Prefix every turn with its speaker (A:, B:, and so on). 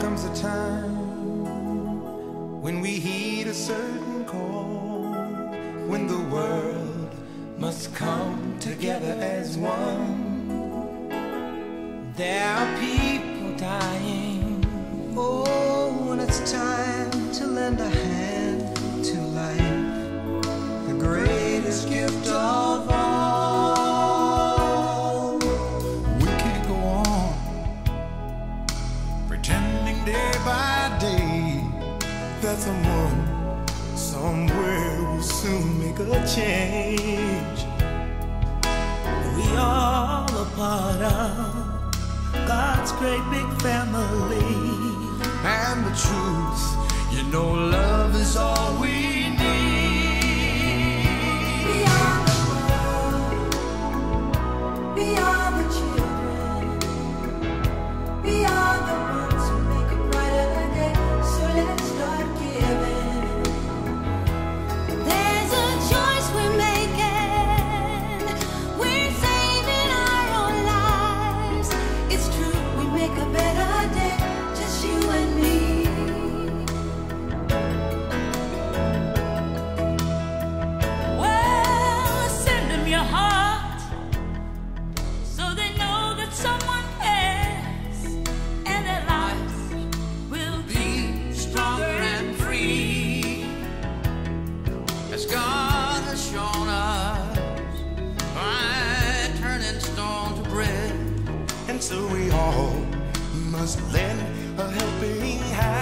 A: comes a time when we heed a certain call, when the world must come together as one. There are people dying. Oh, when it's time to lend a hand someone somewhere will soon make a change. We all a part of God's great big family. And the truth, you know, love is all we lend a helping hand.